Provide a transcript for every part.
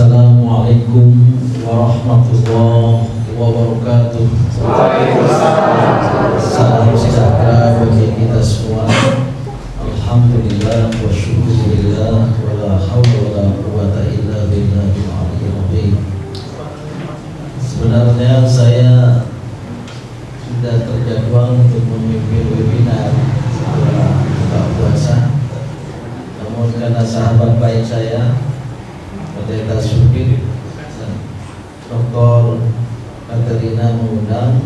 Assalamualaikum warahmatullahi wabarakatuh. Salam sejahtera bagi kita semua. Alhamdulillah wa syukurillah wa la hawla wa la quwata illa billahil aliyyil. Sebenarnya saya sudah terjadwal untuk memimpin webinar setelah buka puasa. Namun karena sahabat baik saya Pendeta Supir dan Dr. Katerina mengundang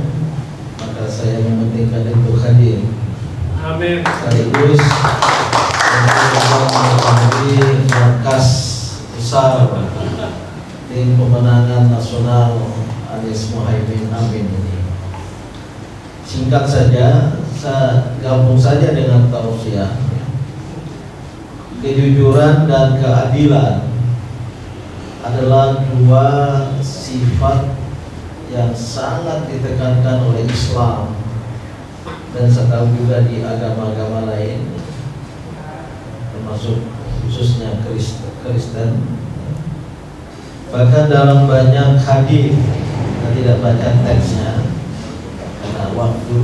maka saya mementingkan itu hadir Amin. sekaligus menjadi markas besar tim pemenangan nasional Anies Mohaimin Amin ini singkat saja saya gabung saja dengan tausiah kejujuran dan keadilan adalah dua sifat yang sangat ditekankan oleh Islam. Dan saya tahu juga di agama-agama lain termasuk khususnya Kristen bahkan dalam banyak hadis saya tidak baca teksnya karena waktu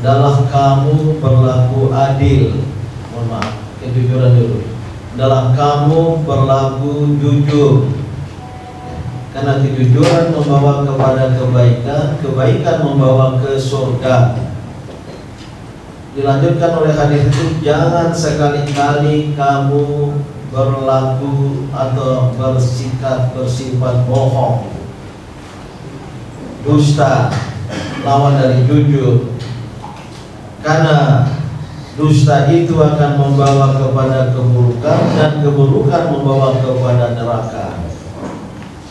adalah kamu berlaku adil. Mohon maaf kejujuran dulu dalam kamu berlaku jujur. Karena kejujuran membawa kepada kebaikan kebaikan membawa ke surga. Dilanjutkan oleh hadis itu jangan sekali-kali kamu berlaku atau bersikap bersifat bohong. Dusta lawan dari jujur. Karena dusta itu akan membawa kepada keburukan dan keburukan membawa kepada neraka.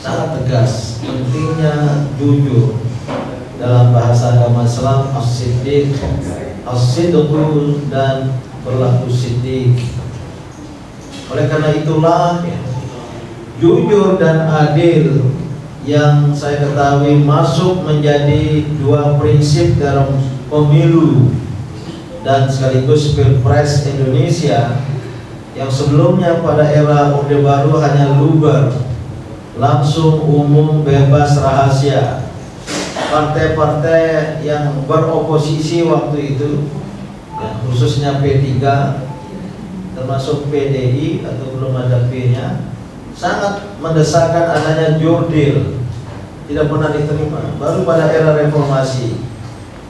Sangat tegas pentingnya jujur. Dalam bahasa agama Islam as-siddiq as-sidqu dan berlaku siddiq. Oleh karena itulah jujur dan adil yang saya ketahui masuk menjadi dua prinsip dalam pemilu dan sekaligus Pilpres Indonesia yang sebelumnya pada era Orde Baru hanya luber langsung umum bebas rahasia. Partai-partai yang beroposisi waktu itu ya, khususnya P3 termasuk PDI atau belum ada P-nya sangat mendesakkan adanya jurdil. Tidak pernah diterima. Baru pada era reformasi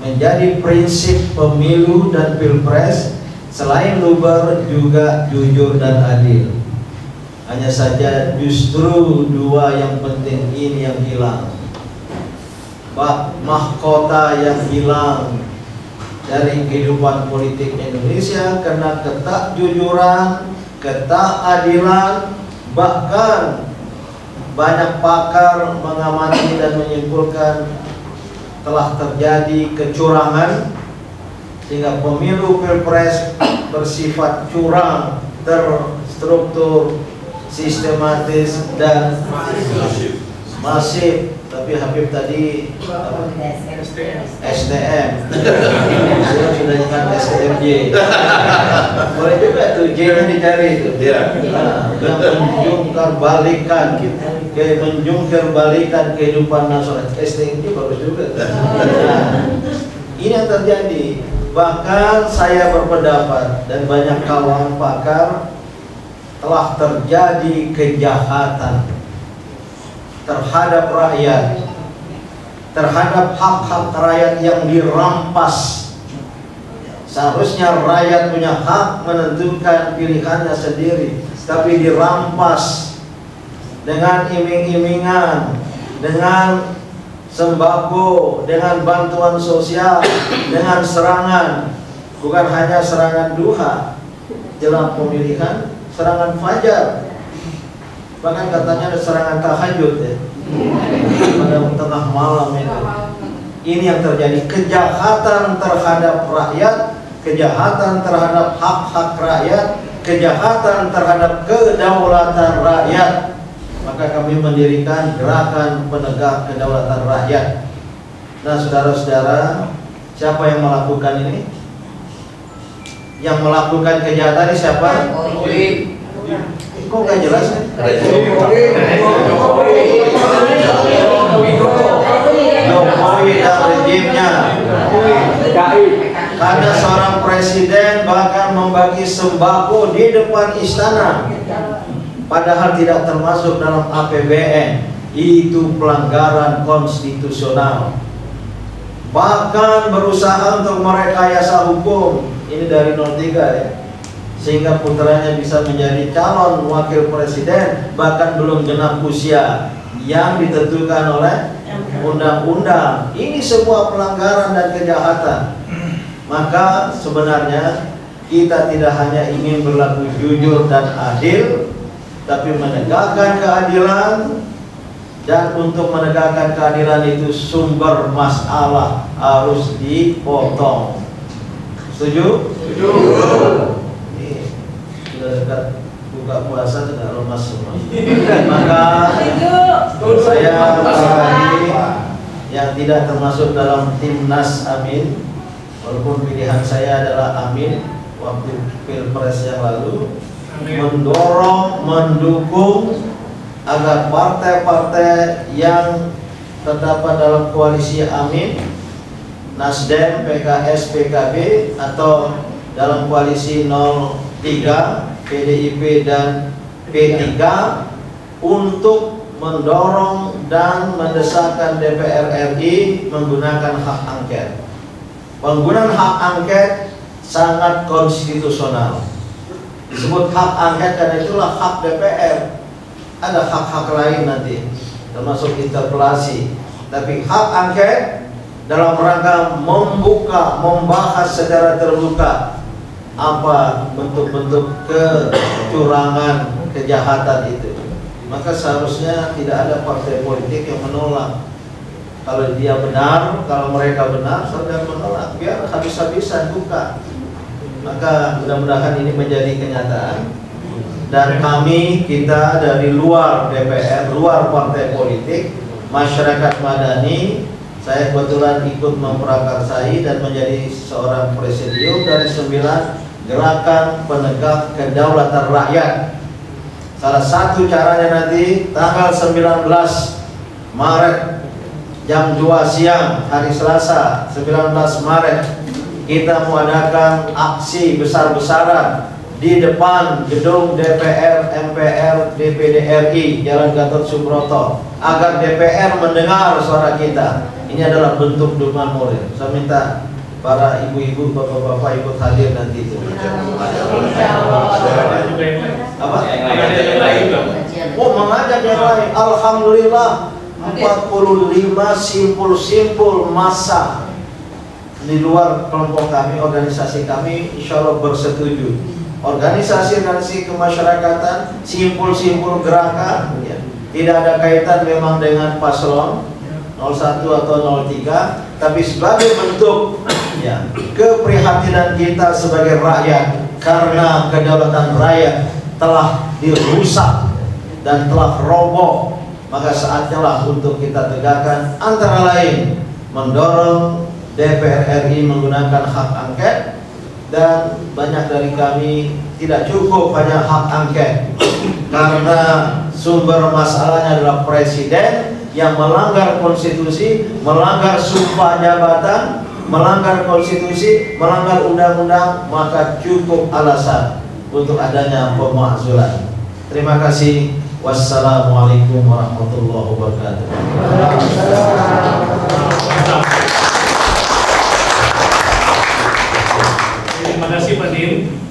menjadi prinsip pemilu dan pilpres selain luber juga jujur dan adil. Hanya saja justru dua yang penting ini yang hilang. Pak mahkota yang hilang dari kehidupan politik Indonesia karena ketakjujuran, ketakadilan, bahkan banyak pakar mengamati dan menyimpulkan telah terjadi kecurangan sehingga pemilu pilpres bersifat curang, terstruktur, sistematis dan masif tapi Habib tadi apa? STM saya sudah ingat STMJ boleh juga tuh J nya dicari itu Iya. nah, yang menjungkar balikan kayak menjungkir balikan kehidupan nasional. STMJ bagus juga nah, ini yang terjadi. Bahkan saya berpendapat dan banyak kawan pakar telah terjadi kejahatan terhadap rakyat terhadap hak-hak rakyat yang dirampas. Seharusnya rakyat punya hak menentukan pilihannya sendiri tapi dirampas dengan iming-imingan dengan sembako dengan bantuan sosial dengan serangan. Bukan hanya serangan duha jelang pemilihan serangan fajar bahkan katanya ada serangan tahajud ya. Pada tengah malam itu. Ini yang terjadi. Kejahatan terhadap rakyat kejahatan terhadap hak-hak rakyat kejahatan terhadap kedaulatan rakyat. Maka kami mendirikan gerakan penegak kedaulatan rakyat. Nah saudara-saudara siapa yang melakukan ini? Yang melakukan kejahatan ini siapa? Kok nggak jelas? Rejimnya. Ada seorang presiden bahkan membagi sembako di depan istana. Padahal tidak termasuk dalam APBN. Itu pelanggaran konstitusional. Bahkan berusaha untuk merekayasa hukum. Ini dari 03 ya sehingga putranya bisa menjadi calon wakil presiden bahkan belum genap usia yang ditentukan oleh undang-undang. Ini sebuah pelanggaran dan kejahatan. Maka sebenarnya kita tidak hanya ingin berlaku jujur dan adil, tapi menegakkan keadilan dan untuk menegakkan keadilan itu sumber masalah harus dipotong. Setuju? Setuju dekat buka puasa sudah lemas semua. Maka saya yang tidak termasuk dalam timnas Amin, walaupun pilihan saya adalah Amin waktu pilpres yang lalu, mendorong, mendukung agar partai-partai yang terdapat dalam koalisi Amin, Nasdem, PKS, PKB atau dalam koalisi 03 PDIP dan P3 untuk mendorong dan mendesakkan DPR RI menggunakan hak angket. Penggunaan hak angket sangat konstitusional. Disebut hak angket karena itulah hak DPR. Ada hak-hak lain nanti, termasuk interpelasi. Tapi hak angket dalam rangka membuka, membahas secara terbuka apa bentuk-bentuk kecurangan, kejahatan itu. Maka seharusnya tidak ada partai politik yang menolak. Kalau dia benar, kalau mereka benar, saudara menolak. Biar habis-habisan buka. Maka mudah-mudahan ini menjadi kenyataan. Dan kami, kita dari luar DPR, luar partai politik, masyarakat madani, saya kebetulan ikut memprakarsai dan menjadi seorang presidium dari sembilan gerakan penegak kedaulatan rakyat. Salah satu caranya nanti tanggal 19 Maret jam 2 siang hari Selasa 19 Maret kita mengadakan aksi besar-besaran di depan gedung DPR, MPR, DPD RI Jalan Gatot Subroto agar DPR mendengar suara kita. Ini adalah bentuk dukungan moral. Saya minta para ibu-ibu, bapak-bapak ikut hadir nanti itu. Apa? Oh, mengajak yang lain. Alhamdulillah 45 simpul-simpul masa di luar kelompok kami, organisasi kami, insya Allah bersetuju. Organisasi-organisasi kemasyarakatan, simpul-simpul gerakan, ya, tidak ada kaitan memang dengan paslon 01 atau 03, tapi sebagai bentuk ya keprihatinan kita sebagai rakyat karena kedaulatan rakyat telah dirusak dan telah roboh maka saatnya lah untuk kita tegakkan antara lain mendorong DPR RI menggunakan hak angket. Dan banyak dari kami tidak cukup hanya hak angket karena sumber masalahnya adalah presiden yang melanggar konstitusi, melanggar sumpah jabatan, melanggar konstitusi, melanggar undang-undang, maka cukup alasan untuk adanya pemakzulan. Terima kasih. Wassalamualaikum warahmatullahi wabarakatuh. Terima kasih Pak Din.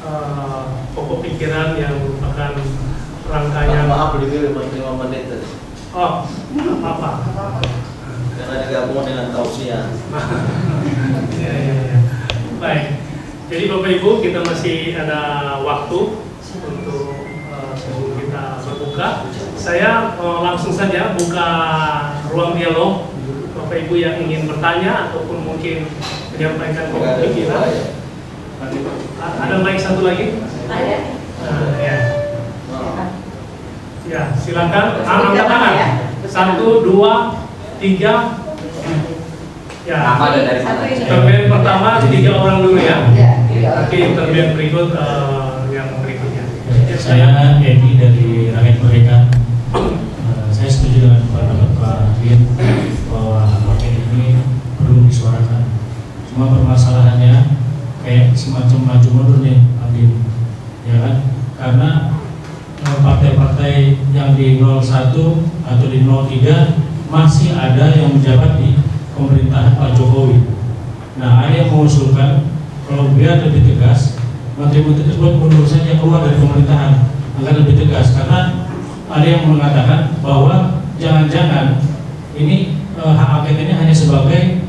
Uh, pokok pikiran yang merupakan rangkaian. Maaf, lebih 5 menit. Oh, apa-apa karena digabung dengan tausiah. ya, ya, ya. Baik. Jadi Bapak Ibu kita masih ada waktu untuk uh, sebelum kita berbuka. Saya uh, langsung saja buka ruang dialog. Bapak Ibu yang ingin bertanya ataupun mungkin menyampaikan pikiran. Ada mic satu lagi? Ada. Nah, ya. Ya, silakan. Angkat tangan. Satu, dua, tiga. Ya. Nama dan dari mana? pertama tiga orang dulu ya. Oke terben berikut uh, yang berikutnya. Ya, saya Edi dari rakyat mereka uh, saya setuju dengan pendapat Pak Adin bahwa paket ini perlu disuarakan. Cuma semacam maju mundur nih Andi ya kan? Karena eh, partai-partai yang di 01 atau di 03 masih ada yang menjabat di pemerintahan Pak Jokowi nah ada yang mengusulkan kalau biar lebih tegas menteri-menteri tersebut mundur saja keluar dari pemerintahan agar lebih tegas karena ada yang mengatakan bahwa jangan-jangan ini eh, hak angket ini hanya sebagai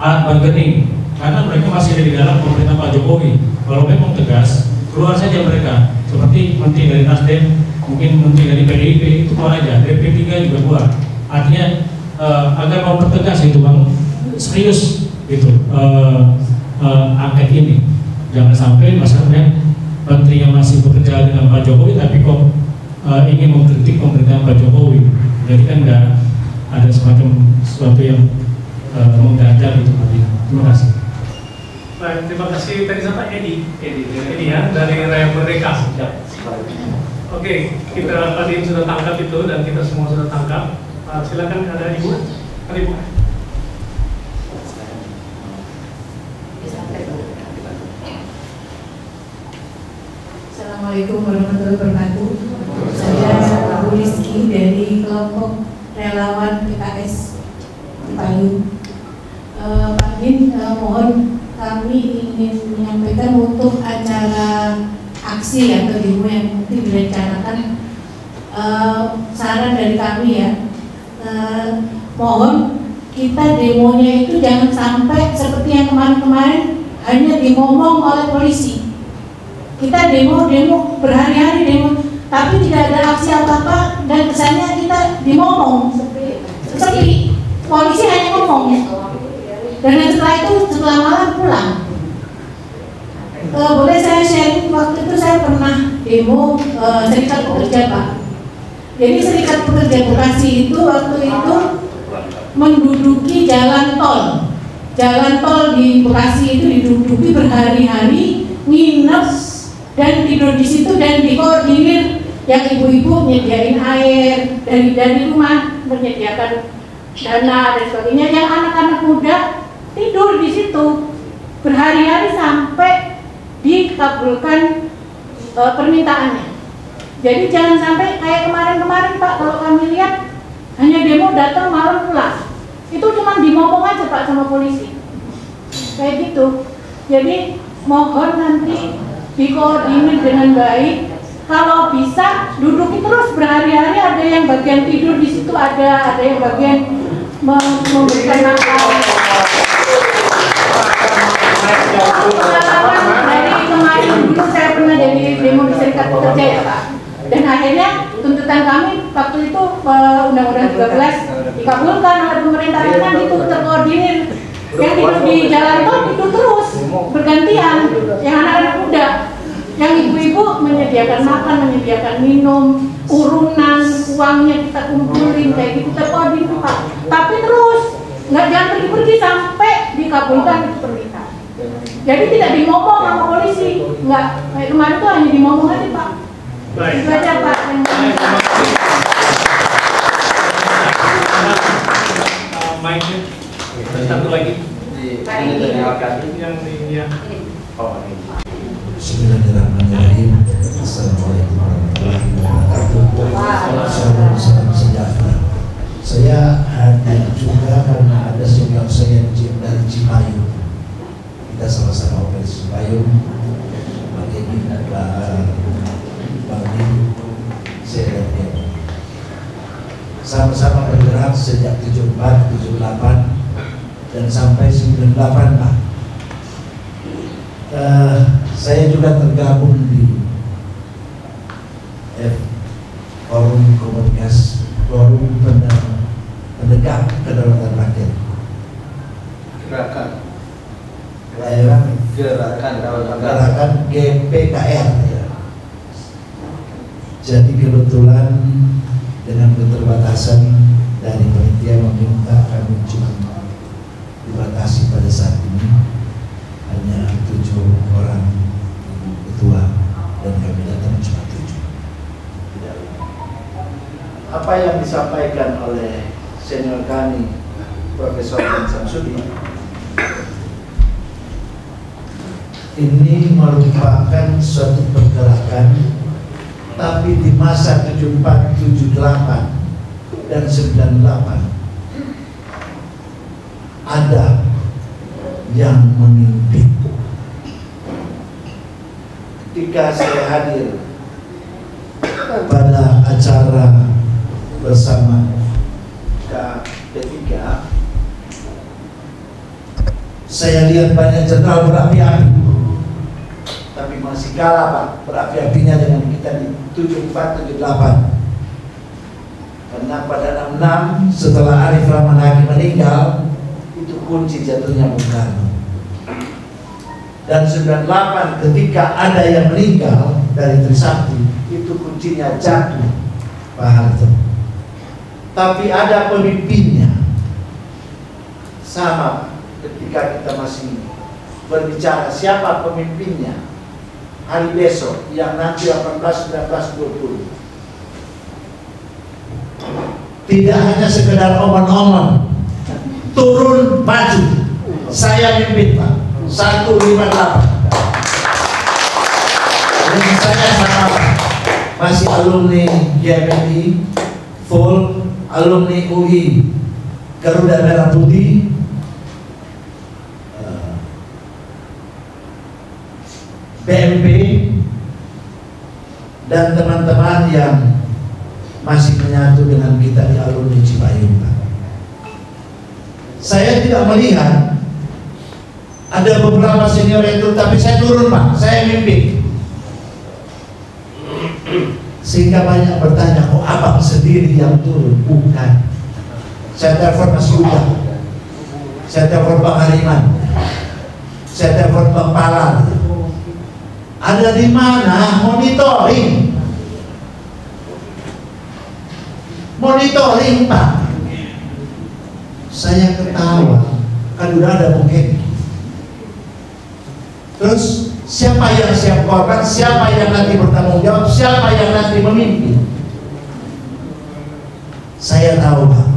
alat bargaining karena mereka masih ada di dalam pemerintah Pak Jokowi. Kalau memang tegas, keluar saja mereka. Seperti menteri dari Nasdem, mungkin menteri dari PDIP itu keluar aja. Dari P3 juga keluar. Artinya eh, agar mempertegas itu bang, serius gitu eh, eh, angket ini. Jangan sampai masalahnya menteri yang masih bekerja dengan Pak Jokowi tapi kok eh, ingin mengkritik pemerintahan Pak Jokowi. Jadi kan nggak ada semacam sesuatu yang uh, mengganjal itu tadi. Terima kasih. Baik, terima kasih. Tadi siapa? Edi. Edi, Edi ya, dari Raya Merdeka. Oke, kita tadi sudah tangkap itu dan kita semua sudah tangkap. Uh, silakan ada ibu. Ada ibu. Assalamualaikum warahmatullahi wabarakatuh. Saya Bu Rizky dari kelompok relawan PKS Cipayung. Eh, Pak Din, eh, mohon kami ingin menyampaikan untuk acara aksi atau demo yang mungkin direncanakan eh, saran dari kami ya. Eh, mohon kita demonya itu jangan sampai seperti yang kemarin-kemarin hanya dimomong oleh polisi. Kita demo demo berhari-hari demo tapi tidak ada aksi apa-apa dan kesannya kita dimomong. Seperti polisi hanya ngomong dan setelah itu setelah malam pulang Eh, boleh saya sharing waktu itu saya pernah demo eh, serikat pekerja pak. Jadi serikat pekerja Bekasi itu waktu itu menduduki jalan tol. Jalan tol di Bekasi itu diduduki berhari-hari nginep dan tidur di situ dan dikoordinir. Yang ibu-ibu menyediain air dari dari rumah menyediakan dana dan sebagainya. Yang anak-anak muda tidur di situ berhari-hari sampai dikabulkan e, permintaannya. Jadi jangan sampai kayak kemarin-kemarin Pak kalau kami lihat hanya demo datang malam pulang itu cuma dimomong aja Pak sama polisi. Kayak gitu. Jadi mohon nanti dikoordinir dengan baik. Kalau bisa duduki terus berhari-hari. Ada yang bagian tidur di situ ada ada yang bagian mem- memberikan makan. Pengalaman kemarin dulu saya pernah jadi demo di serikat pekerja ya Pak. Dan akhirnya tuntutan kami waktu itu eh, undang-undang 13 dikabulkan oleh pemerintah karena itu terkoordinir. Yang tidur di jalan tol itu terus bergantian. Yang anak-anak muda yang ibu-ibu menyediakan makan, menyediakan minum, urunan, uangnya kita kumpulin kayak gitu terkoordinir Pak. Tapi terus nggak jangan pergi-pergi sampai dikabulkan itu permintaan. Jadi tidak dimomong sama polisi, nggak kayak kemarin tuh hanya dimomong aja Pak. Baik. Itu aja Pak. Baik, ya. Bismillahirrahmanirrahim. Assalamualaikum warahmatullahi wabarakatuh. Salam salam sejahtera. Saya hadir juga karena ada senior saya Jim dari Cipayung. Kita sama-sama dari Cipayung. Pak Edi, Pak Bang Dim, saya. Sama-sama bergerak sejak 74, 78 dan sampai 98 Pak. Eh, saya juga tergabung di F Forum Komunikasi Forum Pen- Penegak Kedaulatan Rakyat Gerakan Gerakan Gerakan GPKR ya. Jadi kebetulan dengan keterbatasan dari panitia meminta kami cuma dibatasi pada saat ini hanya tujuh orang ketua dan kami datang cuma tujuh. Apa yang disampaikan oleh senior kami Profesor Ben Samsudi ini merupakan suatu pergerakan tapi di masa 74, 78 dan 98 ada yang memimpin. Ketika saya hadir pada acara bersama K3 saya lihat banyak jenderal berapi-api masih kalah Pak berapi-apinya dengan kita di 74 78 karena pada 66 setelah Arif Rahman Hakim meninggal itu kunci jatuhnya Bung Karno. Dan 98 ketika ada yang meninggal dari Trisakti itu kuncinya jatuh Pak Harto. Tapi ada pemimpinnya. Sama ketika kita masih berbicara siapa pemimpinnya hari besok yang nanti 18, 19, 20 tidak hanya sekedar omong-omong turun maju saya mimpin Pak. 158 dan saya sama masih alumni GMI full alumni UI Garuda Merah Putih PMP dan teman-teman yang masih menyatu dengan kita di alumni Cipayung saya tidak melihat ada beberapa senior itu tapi saya turun Pak. Saya mimpi sehingga banyak bertanya kok abang sendiri yang turun? Bukan. Saya telepon Mas Yuda. Saya telepon Bang Hariman. Saya telepon Bang Palal ada di mana monitoring? Monitoring Pak. Saya ketawa kan udah ada mungkin. Terus siapa yang siap korban? Siapa yang nanti bertanggung jawab? Siapa yang nanti memimpin? Saya tahu Pak.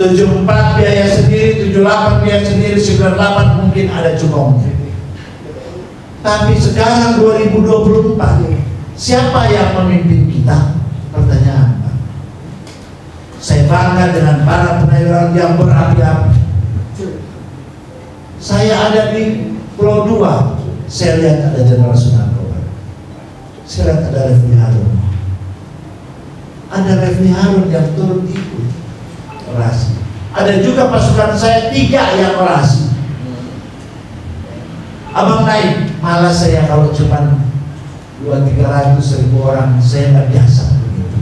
74 biaya sendiri 78 biaya sendiri 98 mungkin ada cukongnya tapi sekarang 2024 siapa yang memimpin kita? Pertanyaan Pak. Saya bangga dengan para penayoran yang berapi-api saya ada di Pulau 2 saya lihat ada Jenderal Sunarko saya lihat ada Refli Harun. Ada Refli Harun yang turun ikut orasi. Ada juga pasukan saya tiga yang orasi. Abang naik malah saya kalau cuma dua tiga ratus ribu orang saya nggak biasa. Begitu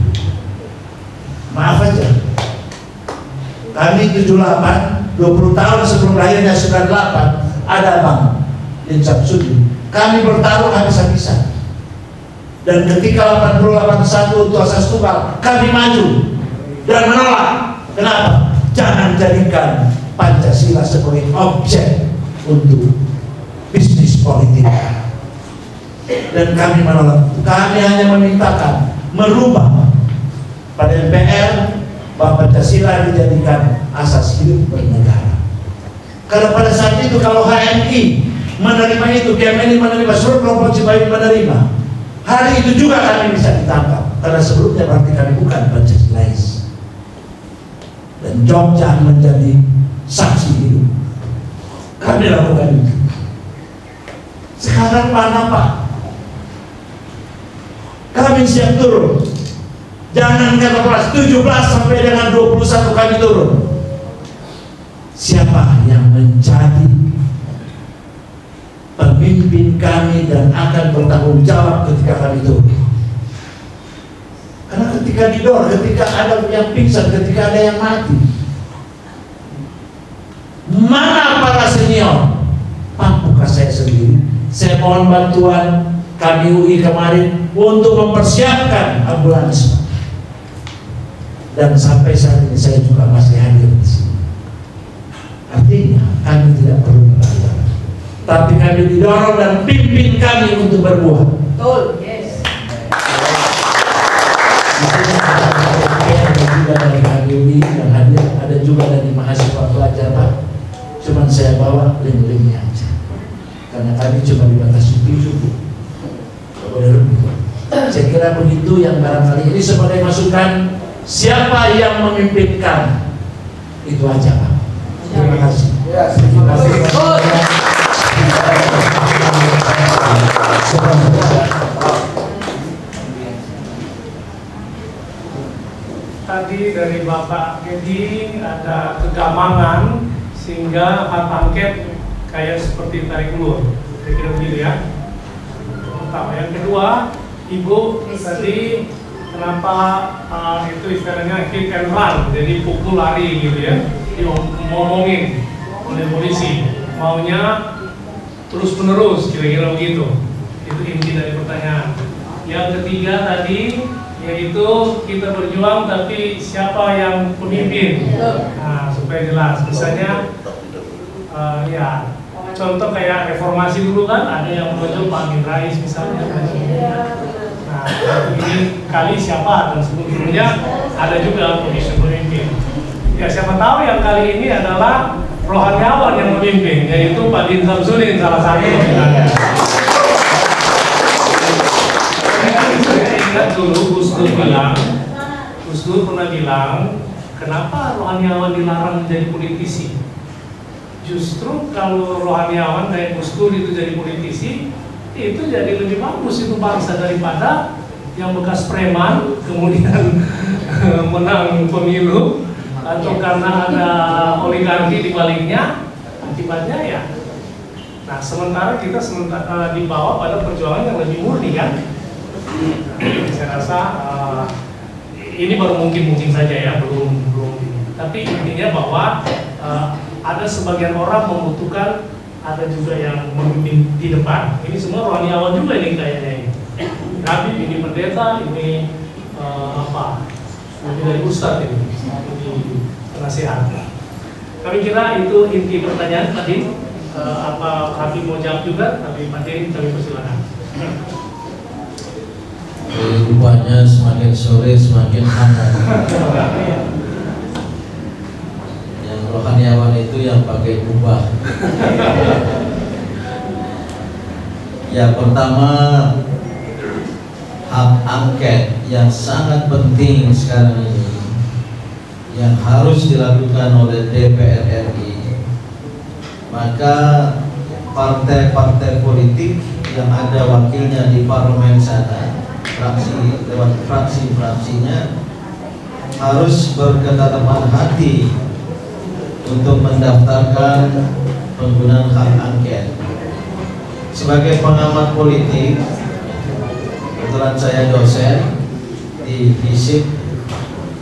maaf aja. Kami 78 20 tahun sebelum lahirnya 98 ada bang Din Samsudin kami bertaruh habis-habisan. Dan ketika 80 81 untuk asas tunggal kami maju dan menolak. Kenapa? Jangan jadikan Pancasila sebagai objek untuk bisnis politik. Dan kami menolak. Kami hanya memintakan merubah. Pada MPR bahwa Pancasila dijadikan asas hidup bernegara. Karena pada saat itu kalau HMI menerima itu KMNI menerima seluruh kelompok Cipayung menerima hari itu juga kami bisa ditangkap. Karena sebelumnya berarti kami bukan Pancasilais dan Jogja menjadi saksi hidup. Kami lakukan itu sekarang mana Pak? Kami siap turun. Jangan kata kelas 17 sampai dengan 21 kami turun. Siapa yang menjadi pemimpin kami dan akan bertanggung jawab ketika kami turun? Karena ketika didor, ketika ada yang pingsan, ketika ada yang mati mana para senior mampukah saya sendiri saya mohon bantuan kami UI kemarin untuk mempersiapkan ambulans. Dan sampai saat ini saya juga masih hadir di sini. Artinya kami tidak perlu belajar tapi kami didorong dan pimpin kami untuk berbuah Betul, yes. ada juga dari HGUI yang hadir. Ada juga dari mahasiswa pelajar Pak. Cuman saya bawa link-linknya karena kami cuma dibatasi tujuh bu saya kira begitu yang barangkali ini sebagai masukan. Siapa yang memimpinkan? Itu aja pak. Terima kasih. Terima kasih. Tadi dari Bapak Edi ada kegamangan sehingga hak angket kayak seperti tarik ulur. Saya kira begitu ya. Pertama, yang kedua, Ibu tadi kenapa uh, itu istilahnya hit and run, jadi pukul lari gitu ya, ngomongin oleh polisi, maunya terus menerus kira-kira begitu. Itu inti dari pertanyaan. Yang ketiga tadi yaitu kita berjuang tapi siapa yang pemimpin nah supaya jelas misalnya uh, ya contoh kayak reformasi dulu kan ada yang menonjol Pak Amin Rais misalnya. Nah ini kali siapa dan sebelumnya ada juga posisi pemimpin ya siapa tahu yang kali ini adalah rohaniawan yang memimpin yaitu Pak Din Samsudin salah satu misalnya ingat dulu Gus Dur bilang, Gus Dur pernah bilang, kenapa rohaniawan dilarang menjadi politisi? Justru kalau rohaniawan kayak Gus itu jadi politisi, itu jadi lebih bagus itu bangsa daripada yang bekas preman kemudian menang pemilu atau karena ada oligarki di baliknya akibatnya ya. Nah sementara kita sementara dibawa pada perjuangan yang lebih murni kan? Saya rasa uh, ini baru mungkin mungkin saja ya belum belum. Tapi intinya bahwa uh, ada sebagian orang membutuhkan ada juga yang memimpin di depan. Ini semua rohaniawan juga ini kayaknya ini. Nabi ini pendeta ini uh, apa? Lebih dari ustadz ini. Ini penasehat kami kira itu inti pertanyaan tadi. Uh, apa kami mau jawab juga? Tapi Dewi kami persilakan. Rupanya semakin sore semakin hangat. Yang rohaniawan itu yang pakai kubah. Ya pertama hak angket yang sangat penting sekarang ini yang harus dilakukan oleh DPR RI maka partai-partai politik yang ada wakilnya di parlemen sana fraksi lewat fraksi-fraksinya harus berketetapan hati untuk mendaftarkan penggunaan hak angket. Sebagai pengamat politik, kebetulan saya dosen di FISIP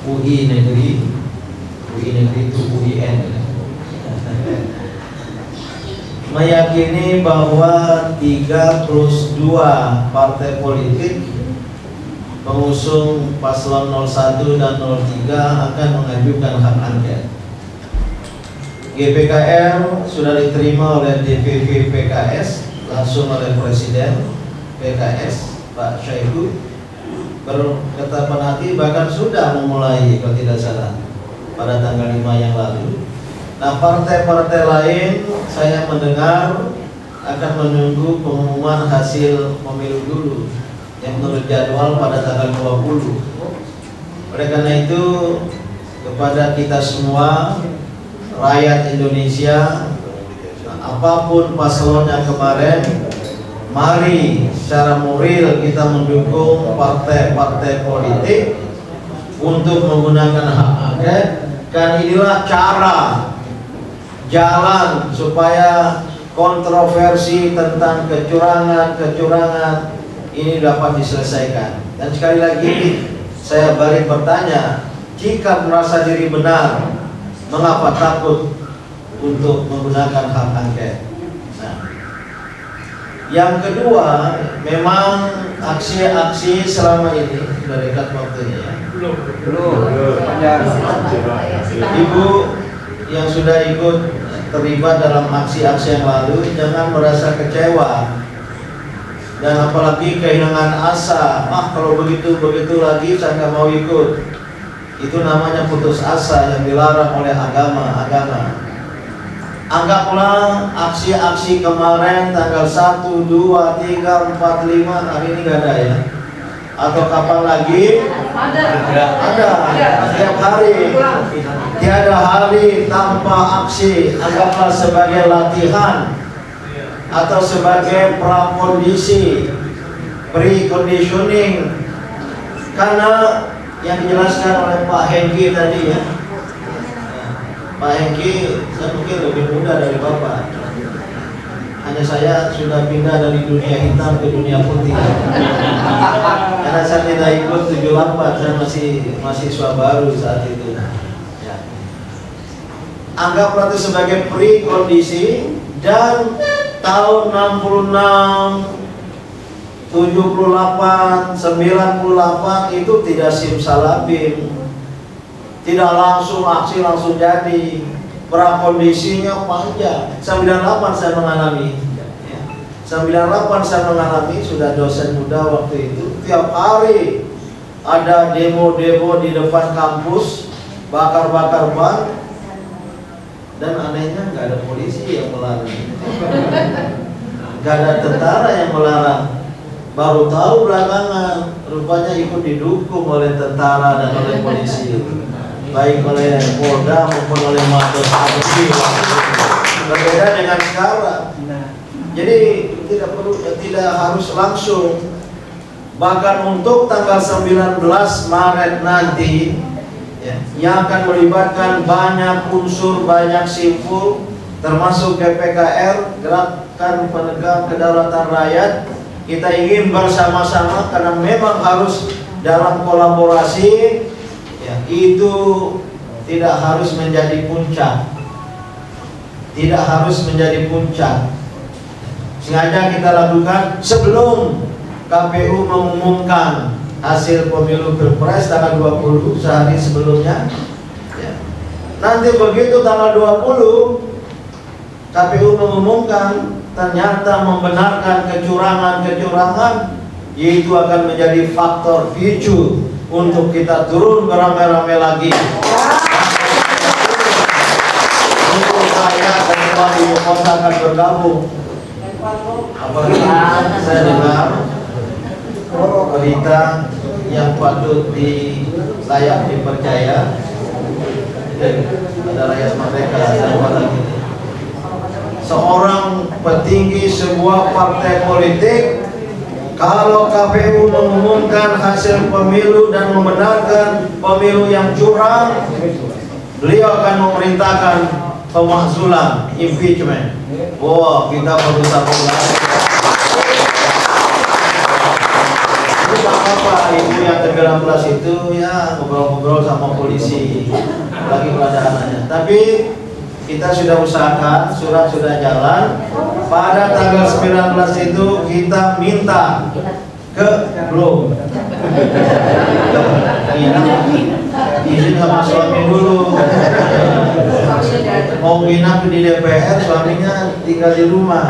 UI Negeri, UI Negeri itu UIN. Meyakini bahwa 3 plus 2 partai politik pengusung paslon 01 dan 03 akan mengajukan hak angket. GPKR sudah diterima oleh DPP PKS langsung oleh Presiden PKS Pak Syaihu berketapan hati bahkan sudah memulai kalau tidak salah pada tanggal 5 yang lalu. Nah partai-partai lain saya mendengar akan menunggu pengumuman hasil pemilu dulu yang menurut jadwal pada tanggal 20 oleh karena itu kepada kita semua rakyat Indonesia apa pun paslon yang kemarin mari secara moral kita mendukung partai-partai politik untuk menggunakan hak angket kan inilah cara jalan supaya kontroversi tentang kecurangan-kecurangan ini dapat diselesaikan. Dan sekali lagi saya balik bertanya, jika merasa diri benar, mengapa takut untuk menggunakan hak angket? Nah, yang kedua, memang aksi-aksi selama ini sudah dekat waktunya ya. belum Belum. Ibu yang sudah ikut terlibat dalam aksi-aksi yang lalu jangan merasa kecewa dan apalagi kehilangan asa ah kalau begitu begitu lagi saya nggak mau ikut itu namanya putus asa yang dilarang oleh agama agama. Anggaplah aksi-aksi kemarin tanggal 1, 2, 3, 4, 5 Hari ini gak ada ya? Atau kapan lagi? Ada. Ada. Setiap hari. Tiada hari tanpa aksi. Anggaplah sebagai latihan Atau sebagai prakondisi. Pre-conditioning. Karena yang dijelaskan oleh Pak Hengki tadi ya Pak Hengki, saya mungkin lebih muda dari Bapak. Hanya saya sudah pindah dari dunia hitam ke dunia putih. Karena saya tidak ikut 78, saya masih mahasiswa baru saat itu. Ya. Anggaplah itu sebagai pre-kondisi dan tahun 66 78, 98 itu tidak simsalabim. Tidak langsung aksi langsung jadi. Prakondisinya panjang. 98 saya mengalami. Ya. 98 saya mengalami sudah dosen muda waktu itu. Tiap hari ada demo-demo di depan kampus bakar-bakar ban. Dan anehnya nggak ada polisi yang melarang. Nggak ada tentara yang melarang baru tahu belakangan rupanya ikut didukung oleh tentara dan oleh polisi. Baik oleh Polda maupun oleh Mabes Polri. Berbeda dengan sekarang. Jadi tidak perlu tidak harus langsung. Bahkan untuk tanggal 19 Maret nanti ya, yang akan melibatkan banyak unsur banyak simpul termasuk GPKR Gerakan Penegak Kedaulatan Rakyat kita ingin bersama-sama karena memang harus dalam kolaborasi ya, itu tidak harus menjadi puncak. Tidak harus menjadi puncak. Sengaja kita lakukan sebelum KPU mengumumkan hasil pemilu pilpres tanggal 20 sehari sebelumnya. Ya. nanti begitu tanggal 20 KPU mengumumkan ternyata membenarkan kecurangan-kecurangan yaitu akan menjadi faktor picu untuk kita turun beramai-ramai lagi. Untuk saya dan semua ibu kota akan bergabung. Apalagi saya dengar? Berita yang patut di layak dipercaya ada rakyat merdeka dan apa lagi seorang petinggi sebuah partai politik kalau KPU mengumumkan hasil pemilu dan membenarkan pemilu yang curang, beliau akan memerintahkan pemakzulan impeachment. Wow, kita perlu sabar. apa ibu yang tergelam kelas itu ya ngobrol-ngobrol sama polisi lagi pada anaknya. Tapi kita sudah usahakan, surat sudah jalan. Pada tanggal 19 itu kita minta ke belum izin sama suami dulu. Mau nginap di DPR suaminya tinggal di rumah.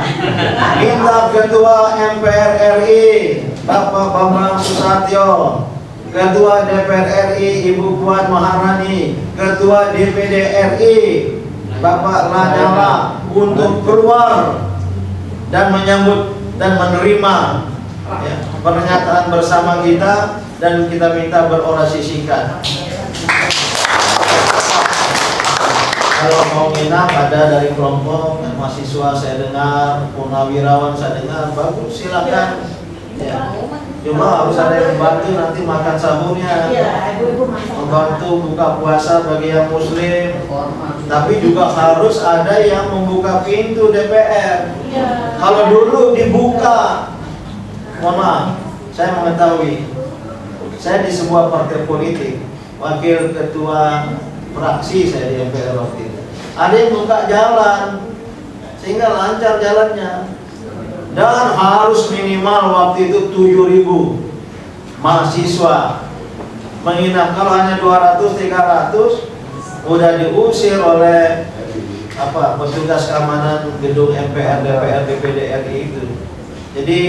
Minta ketua MPR RI Bapak Bambang Susatyo. Ketua DPR RI Ibu Puan Maharani. Ketua DPD RI Bapak Lanyala untuk keluar dan menyambut dan menerima ya, pernyataan bersama kita dan kita minta berorasi singkat. Kalau mau minat ada dari kelompok mahasiswa saya dengar, purnawirawan saya dengar, bagus silakan. Ya. Cuma harus ada yang membantu nanti makan sahurnya Membantu buka puasa bagi yang muslim. Tapi juga harus ada yang membuka pintu DPR Kalau dulu dibuka Mohon maaf Saya mengetahui Saya di sebuah partai politik Wakil ketua fraksi saya di MPR waktu itu. Ada yang buka jalan Sehingga lancar jalannya dan harus minimal waktu itu 7000 mahasiswa. Menginap kalau hanya 200 300 udah diusir oleh apa petugas keamanan gedung MPR DPR DPD RI itu. Jadi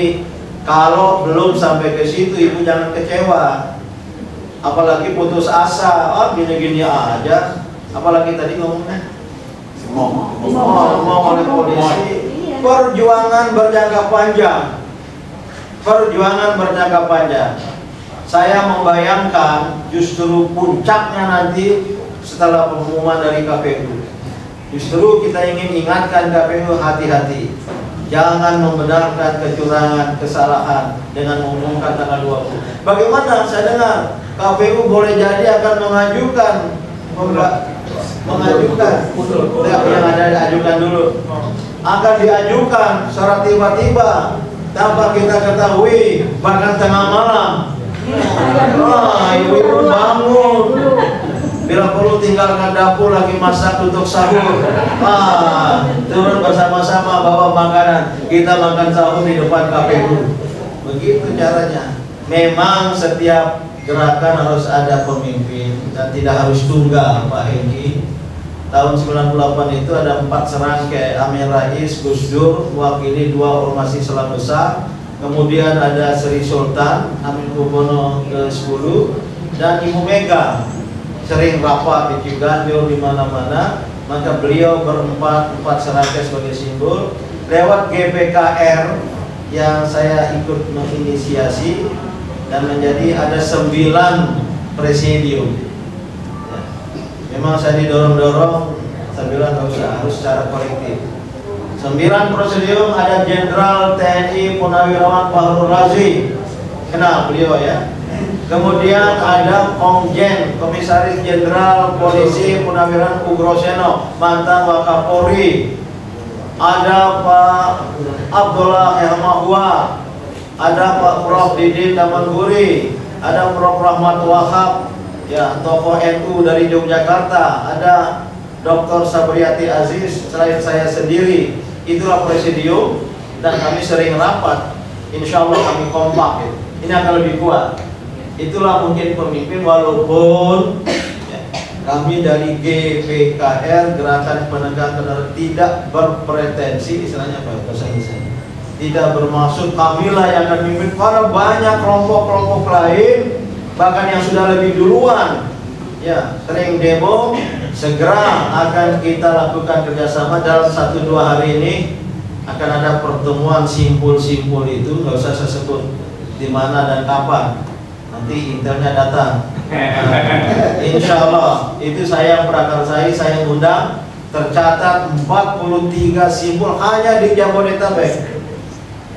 kalau belum sampai ke situ ibu jangan kecewa. Apalagi putus asa oh gini-gini aja. Apalagi tadi ngomongnya? Mau oleh polisi perjuangan berjangka panjang. Perjuangan berjangka panjang. Saya membayangkan justru puncaknya nanti setelah pengumuman dari KPU justru kita ingin ingatkan KPU hati-hati. Jangan membenarkan kecurangan kesalahan dengan mengumumkan tanggal 20 bagaimana? Saya dengar KPU boleh jadi akan mengajukan mengajukan. Yang ada diajukan dulu akan diajukan secara tiba-tiba tanpa kita ketahui bahkan tengah malam. Wah, ibu-ibu bangun. Bila perlu tinggalkan dapur lagi masak untuk sahur. Ah, Turun bersama-sama bawa makanan. Kita makan sahur di depan KPU Begitu caranya. Memang setiap gerakan harus ada pemimpin Dan tidak harus tunggal Pak Hengki Tahun 98 itu ada empat serangkai Amin Rais, Gus Dur Mewakili dua ormas Islam besar. Kemudian ada Sri Sultan Hamengkubuwono ke-10 dan Ibu Mega sering rapat di Ciganjur di mana-mana. Maka beliau berempat empat serangkai sebagai simbol. Lewat GPKR yang saya ikut menginisiasi dan menjadi ada sembilan presidium. Memang saya didorong-dorong sembilan harus secara kolektif Sembilan presidium ada Jenderal TNI Purnawirawan Fahrul Razi. Kenal beliau ya. Kemudian ada Komjen Komisaris Jenderal Polisi Purnawirawan Ugroseno mantan Wakapolri. Ada Pak Abdullah Yahmahwa. Ada Pak Prof Didin Damanguri. Ada Prof Rahmat Wahab ya tokoh NU dari Yogyakarta. Ada Dr. Sabriati Aziz selain saya sendiri itulah presidium dan kami sering rapat insya Allah kami kompak gitu. ini akan lebih kuat itulah mungkin pemimpin walaupun ya, kami dari GPKR Gerakan Penegakan Kedaulatan tidak berpretensi istilahnya apa bahasa Indonesia tidak bermaksud kamilah yang akan memimpin karena banyak kelompok-kelompok lain bahkan yang sudah lebih duluan ya sering demo segera akan kita lakukan kerjasama. Dalam satu dua hari ini akan ada pertemuan simpul-simpul itu. Nggak usah saya sebut di mana dan kapan. Nanti intelnya datang. Nah, insya Allah itu saya saya saya undang. Tercatat 43 simpul hanya di Jabodetabek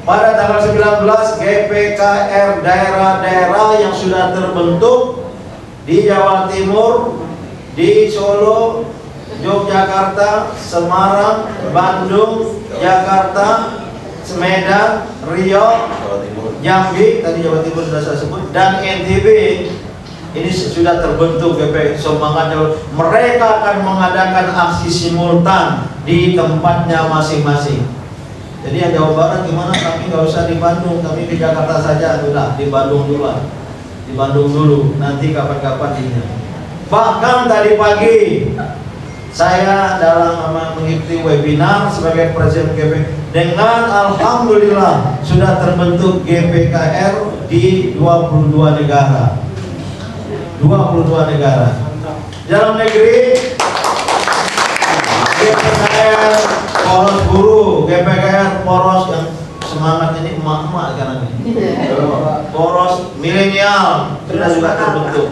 pada tanggal 19 GPKR daerah-daerah yang sudah terbentuk di Jawa Timur di Solo, Yogyakarta, Semarang, Bandung, Jakarta, Medan, Riau, Jambi, tadi Jawa Timur sudah saya sebut, dan NTB ini sudah terbentuk GP semangatnya mereka akan mengadakan aksi simultan di tempatnya masing-masing jadi yang Jawa Barat gimana kami nggak usah di Bandung kami di Jakarta saja sudah di Bandung dulu di Bandung dulu nanti kapan-kapan di Bahkan tadi pagi saya dalam mengikuti webinar sebagai presiden GP dengan alhamdulillah sudah terbentuk GPKR di 22 negara. 22 negara. Dalam negeri GPKR poros guru, GPKR poros yang semangat ini emak-emak karena ini. Poros milenial sudah juga terbentuk.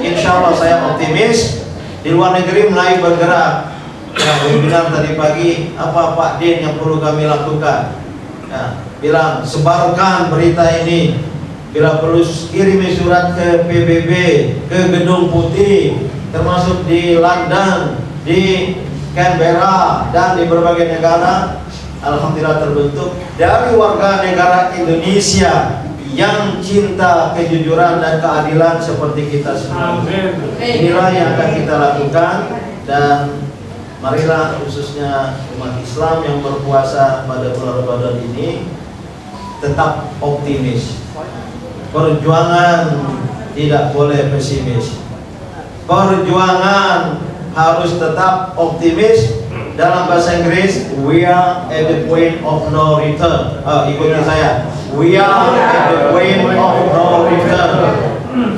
Insya Allah saya optimis di luar negeri mulai bergerak. Ya, bilang tadi pagi apa Pak Din yang perlu kami lakukan? Ya, bilang sebarkan berita ini. Bila perlu kirim surat ke PBB, ke Gedung Putih, termasuk di London, di Canberra dan di berbagai negara. Alhamdulillah terbentuk dari warga negara Indonesia yang cinta kejujuran dan keadilan seperti kita semua. Inilah yang akan kita lakukan dan marilah khususnya umat Islam yang berpuasa pada bulan Ramadan ini tetap optimis. Perjuangan tidak boleh pesimis. Perjuangan harus tetap optimis. Dalam bahasa Inggris we are at the point of no return. Oh, ikuti saya. We are at the point of no return.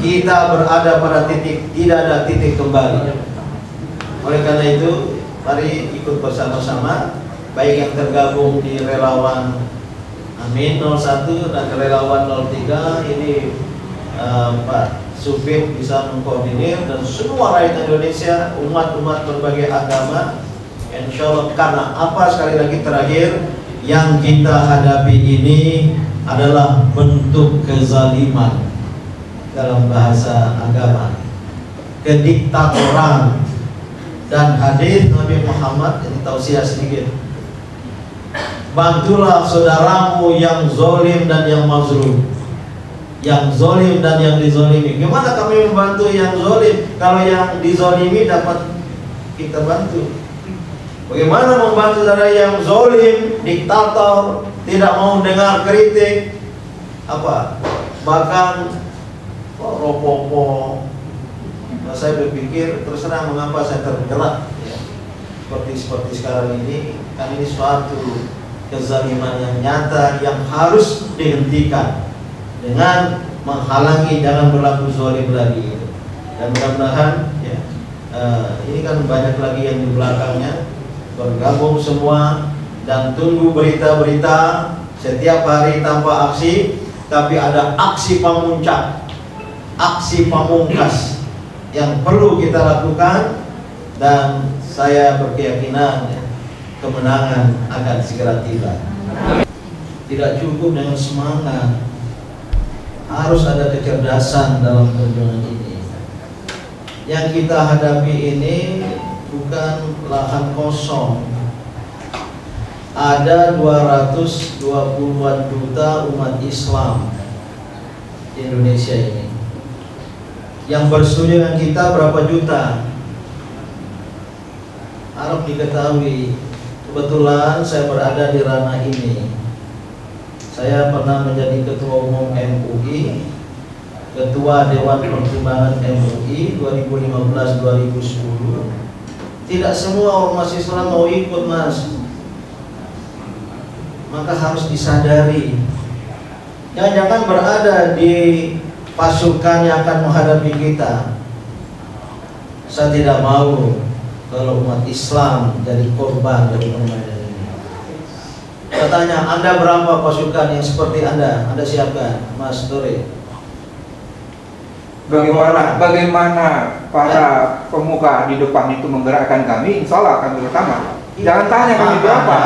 Kita berada pada titik tidak ada titik kembali. Oleh karena itu, mari ikut bersama-sama. Baik yang tergabung di relawan Amin 01 dan relawan 03 ini uh, Pak Supit bisa mengkoordinir dan semua rakyat Indonesia umat-umat berbagai agama Insya Allah karena apa sekali lagi terakhir yang kita hadapi ini adalah bentuk kezaliman dalam bahasa agama. Kediktatoran. Dan hadis Nabi Muhammad ini tausiah sedikit. Bantulah saudaramu yang zolim dan yang mazlum yang zolim dan yang dizolimi gimana kami membantu yang zolim kalau yang dizolimi dapat kita bantu. Bagaimana membantu saudara yang zolim diktator tidak mau dengar kritik? Apa? Bahkan oh, ropopo? Nah, saya berpikir terus terang mengapa saya tergerak? Ya. seperti seperti sekarang ini kan ini suatu kezaliman yang nyata yang harus dihentikan dengan menghalangi jangan berlaku zolim lagi dan mudah-mudahan ya, uh, ini kan banyak lagi yang di belakangnya. Bergabung semua dan tunggu berita-berita setiap hari tanpa aksi tapi ada aksi pamuncak aksi pamungkas yang perlu kita lakukan dan saya berkeyakinan ya, kemenangan akan segera tiba. Tidak cukup dengan semangat, harus ada kecerdasan dalam perjuangan ini. Yang kita hadapi ini bukan lahan kosong. Ada 220-an juta umat Islam di Indonesia ini. Yang bersetuju dengan kita berapa juta? Harap diketahui Kebetulan saya berada di ranah ini. Saya pernah menjadi ketua umum MUI, ketua Dewan Pertimbangan MUI 2015-2010. Tidak semua ormas Islam mau ikut, Mas. Maka harus disadari. Jangan-jangan berada di pasukan yang akan menghadapi kita. Saya tidak mau kalau umat Islam jadi korban dari permainan. Katanya, Anda berapa pasukan yang seperti Anda? Anda siapkan, Mas Dore. Bagaimana bagaimana para pemuka di depan itu menggerakkan kami? Insya Allah kami pertama. Jangan tanya kami berapa.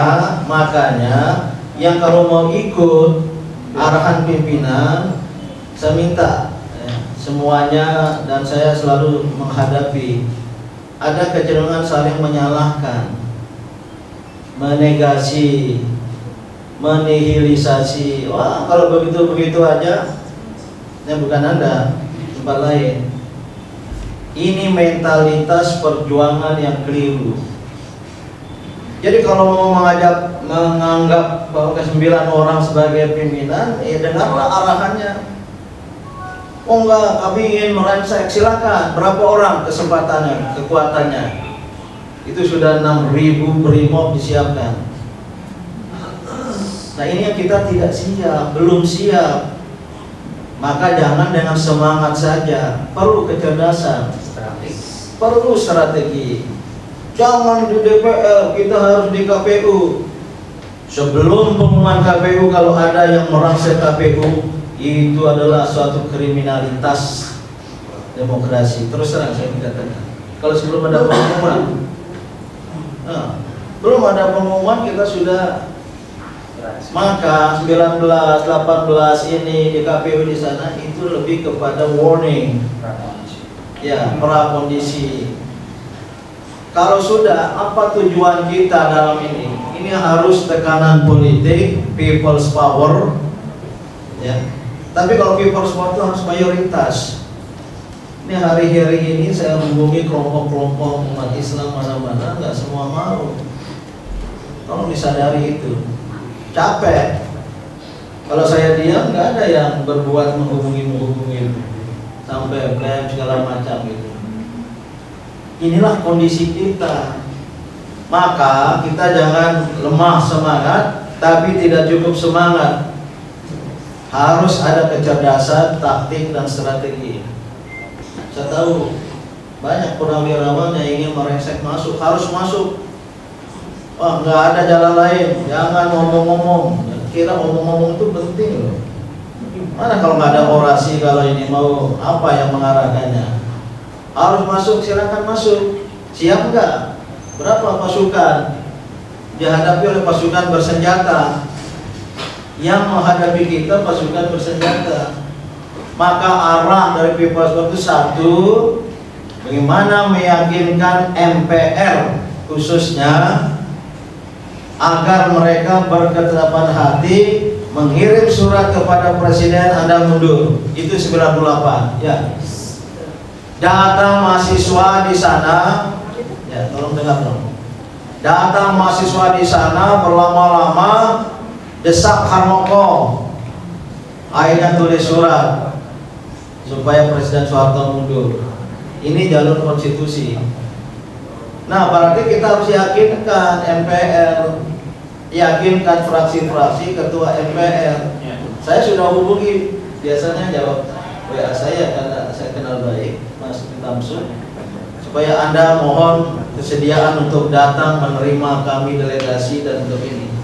Makanya yang kalau mau ikut arahan pimpinan, saya minta ya, semuanya dan saya selalu menghadapi ada kecenderungan saling menyalahkan, menegasi, menihilisasi. Wah, kalau begitu-begitu aja, yang bukan Anda, tempat lain. Ini mentalitas perjuangan yang keliru. Jadi kalau mau mengajak menganggap bahwa kesembilan orang sebagai pimpinan, ya dengarlah arahannya Oh enggak, kami ingin merancang, silakan. Berapa orang kesempatannya, kekuatannya? Itu sudah 6000 brimob disiapkan. Nah ini yang kita tidak siap, belum siap. Maka jangan dengan semangat saja, perlu kecerdasan, perlu strategi. Jangan di DPR, kita harus di KPU. Sebelum pengumuman KPU kalau ada yang merangsek KPU, itu adalah suatu kriminalitas demokrasi. Terus terang saya katakan, kalau sebelum ada pengumuman, nah, belum ada pengumuman kita sudah maka 19, 18 ini di KPU di sana itu lebih kepada warning, ya prakondisi. Kalau sudah apa tujuan kita dalam ini? Ini harus tekanan politik, people's power, ya tapi kalau people sport itu harus mayoritas. Ini hari-hari ini saya menghubungi kelompok-kelompok umat Islam mana-mana, nggak semua mau. Tolong disadari itu. Capek. Kalau saya diam, nggak ada yang berbuat menghubungi-menghubungi sampai klaim segala macam gitu. Inilah kondisi kita. Maka kita jangan lemah semangat, tapi tidak cukup semangat harus ada kecerdasan, taktik dan strategi. Saya tahu banyak purnawirawan yang ingin merengsek masuk harus masuk wah nggak ada jalan lain. Jangan ngomong-ngomong. Kira ngomong-ngomong itu penting loh. Mana kalau nggak ada orasi kalau ini mau? Apa yang mengarahkannya? Harus masuk silakan masuk. Siap nggak? Berapa pasukan? Dihadapi oleh pasukan bersenjata. Yang menghadapi kita pasukan bersenjata. Maka arah dari Party itu satu. Bagaimana meyakinkan MPR khususnya agar mereka berketetapan hati mengirim surat kepada presiden Anda mundur. Itu 98 ya. Datang mahasiswa di sana. Ya tolong dengar dong. Datang mahasiswa di sana berlama-lama desak Harmoko akhirnya tulis surat supaya Presiden Soeharto mundur. Ini jalur konstitusi. Nah berarti kita harus yakinkan MPR yakinkan fraksi-fraksi ketua MPR saya sudah hubungi biasanya jawab WA saya karena saya kenal baik Mas Tamsun supaya Anda mohon kesediaan untuk datang menerima kami delegasi dan untuk ini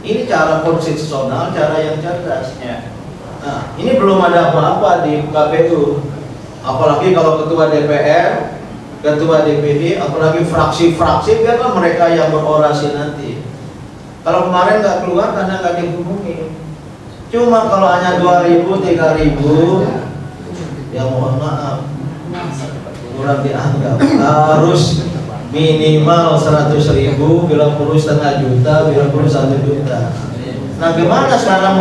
ini cara konstitusional, cara yang cerdas. Ya. Nah, ini belum ada apa-apa di KPU. Apalagi kalau ketua DPR, ketua DPD, apalagi fraksi-fraksi, biarlah mereka yang berorasi nanti. Kalau kemarin nggak keluar karena nggak dihubungi. Cuma kalau hanya 2000, 3000, ya mohon maaf, kurang dianggap. Harus minimal 100 ribu bila perlu setengah juta bila perlu satu juta. Nah gimana sekarang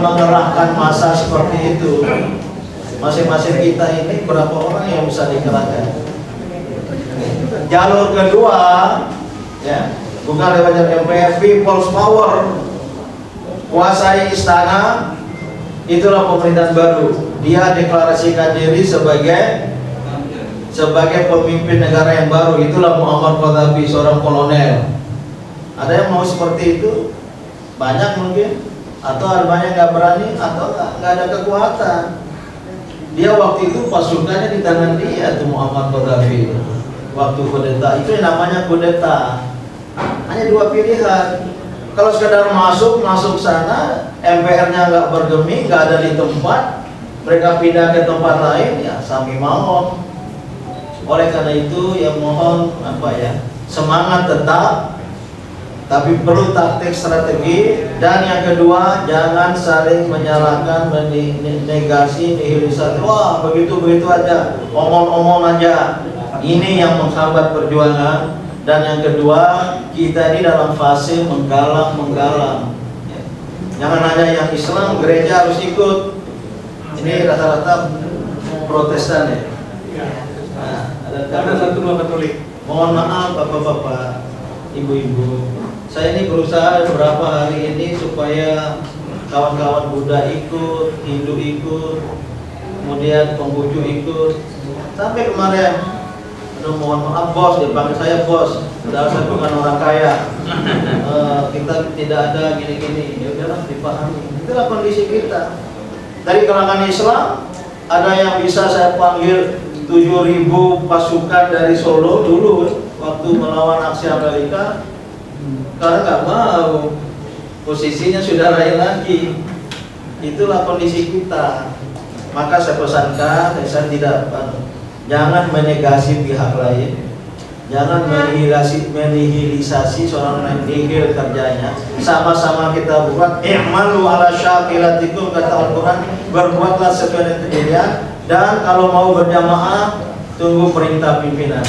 mengerahkan masa seperti itu? Masing-masing kita ini berapa orang yang bisa dikerahkan? Jalur kedua ya bukan lewat MPR People's Power. Kuasai istana itulah pemerintahan baru. Dia deklarasikan diri sebagai sebagai pemimpin negara yang baru. Itulah Muhammad Qaddafi seorang kolonel. Ada yang mau seperti itu? Banyak mungkin. Atau banyak nggak berani atau nggak ada kekuatan. Dia waktu itu pasukannya di tangan dia tuh Muhammad Qaddafi waktu kudeta. Itu yang namanya kudeta hanya dua pilihan. Kalau sekedar masuk masuk sana MPR-nya nggak bergeming nggak ada di tempat mereka pindah ke tempat lain ya sami mau oleh karena itu yang mohon apa ya semangat tetap tapi perlu taktik strategi. Dan yang kedua jangan saling menyalahkan negasi nihilisasi wah begitu begitu aja omong-omong aja. Ini yang menghambat perjuangan dan yang kedua kita ini dalam fase menggalang menggalang ya. jangan hanya yang Islam gereja harus ikut ini rata-rata protestan ya ada satu dua Katolik. Mohon maaf bapak-bapak, ibu-ibu. Saya ini berusaha beberapa hari ini supaya kawan-kawan Buddha ikut, Hindu ikut, kemudian Konghucu ikut. Sampai kemarin, aduh mohon maaf bos, dia panggil saya bos. Padahal saya bukan orang kaya. Uh, kita tidak ada gini-gini. Ya udahlah dipahami. Itulah kondisi kita. Dari kalangan Islam ada yang bisa saya panggil 7000 pasukan dari Solo dulu waktu melawan aksi Amerika karena nggak mau posisinya sudah lain lagi itulah kondisi kita maka saya pesankan saya tidak jangan menegasi pihak lain. Jangan menihilisasi, menihilisasi seorang lain. Nihil kerjanya. Sama-sama kita buat. I'malu ala syakilatikum kata Al-Quran. Berbuatlah sesuai dengan dan kalau mau berjamaah tunggu perintah pimpinan.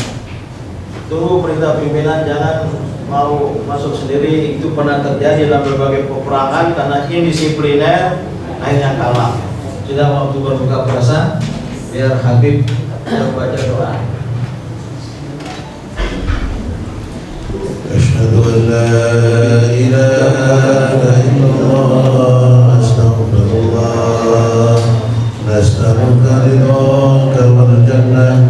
Tunggu perintah pimpinan jangan mau masuk sendiri. Itu pernah terjadi dalam berbagai peperangan karena indisipliner akhirnya kalah. Sudah waktu berbuka puasa biar Habib أشهد أن لا إله إلا الله أستغفر الله نسألك رضاك والجنة.